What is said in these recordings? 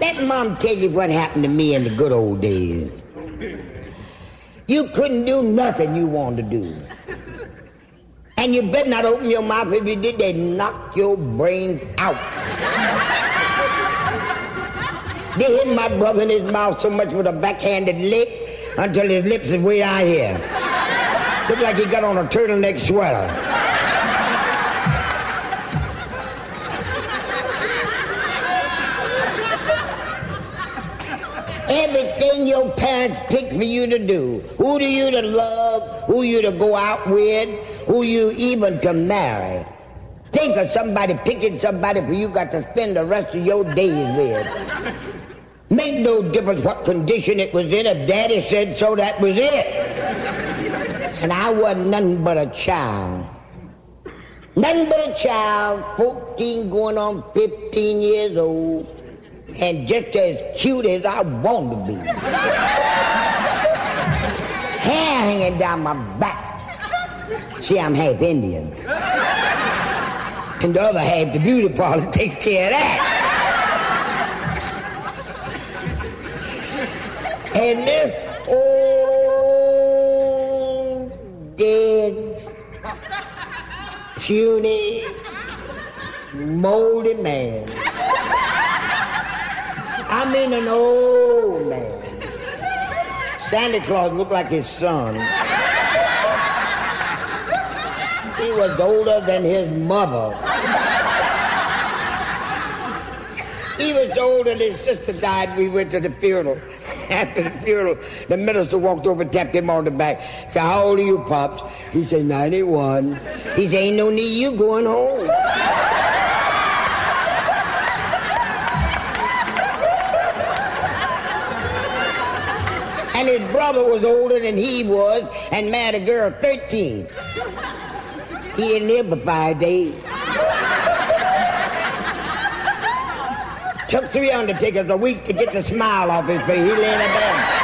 Let mom tell you what happened to me in the good old days. You couldn't do nothing you wanted to do. And you better not open your mouth. If you did, they'd knock your brains out. they hit my brother in his mouth so much with a backhanded lick until his lips is way out here. Looked like he got on a turtleneck sweater. Everything your parents picked for you to do, who do you to love, who you to go out with, who you even to marry. Think of somebody picking somebody for you got to spend the rest of your days with. Make no difference what condition it was in. If daddy said so, that was it. And I wasn't nothing but a child. Nothing but a child, 14 going on 15 years old and just as cute as I want to be. Hair hanging down my back. See, I'm half Indian. And the other half, the beauty parlor takes care of that. and this old, dead, puny, moldy man I mean an old man. Santa Claus looked like his son. He was older than his mother. He was older than his sister died. We went to the funeral. After the funeral, the minister walked over tapped him on the back. Said, How old are you, Pops? He said, 91. He said, Ain't no need you going home. And his brother was older than he was and married a girl 13. He didn't live for five days. Took three undertakers a week to get the smile off his face. He lay in bed.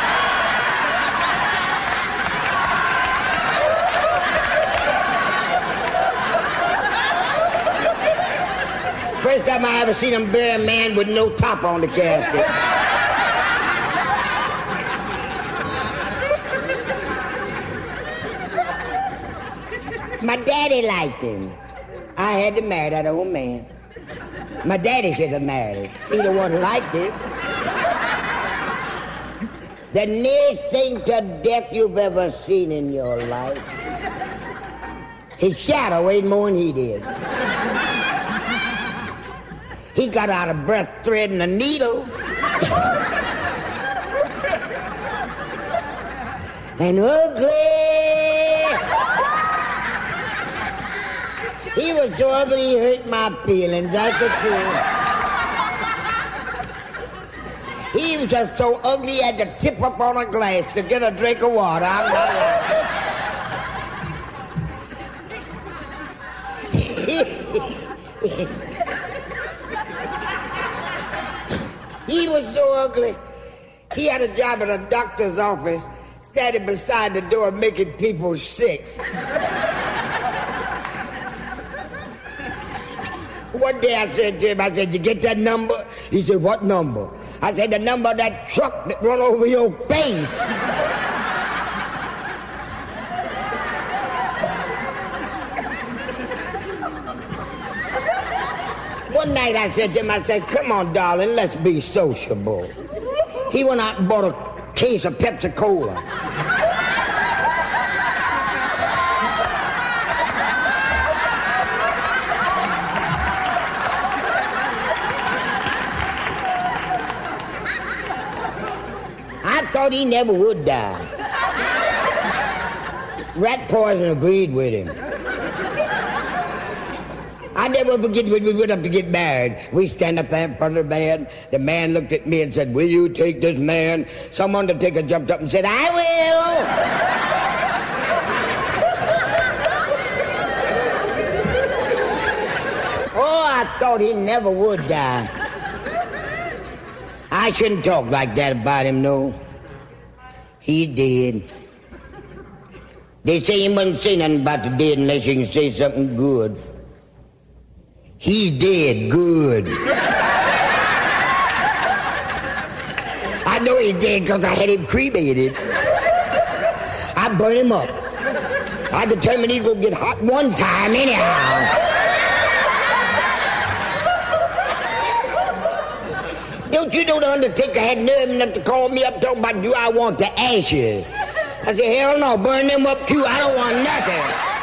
First time I ever seen him bury a man with no top on the casket. My daddy liked him. I had to marry that old man. My daddy should have married him. He the one liked him. The nearest thing to death you've ever seen in your life. His shadow weighed more than he did. He got out of breath threading a needle. and ugly He was so ugly he hurt my feelings, that's the truth. He was just so ugly he had to tip up on a glass to get a drink of water. I'm not he was so ugly. He had a job at a doctor's office, standing beside the door making people sick. One day I said to him, I said, you get that number? He said, what number? I said, the number of that truck that run over your face. One night I said to him, I said, come on, darling, let's be sociable. He went out and bought a case of Pepsi Cola. Thought he never would die. Rat poison agreed with him. I never forget when we went up to get married. We stand up there in front of the man. The man looked at me and said, Will you take this man? Some undertaker jumped up and said, I will. oh, I thought he never would die. I shouldn't talk like that about him, no. He did. They say you mustn't say nothing about the dead unless you can say something good. He did good. I know he did because I had him cremated. I burned him up. I determined he gonna get hot one time anyhow. Don't you know the undertaker had nerve enough to call me up talking about do I want the ashes? I said, hell no, burn them up too. I don't want nothing.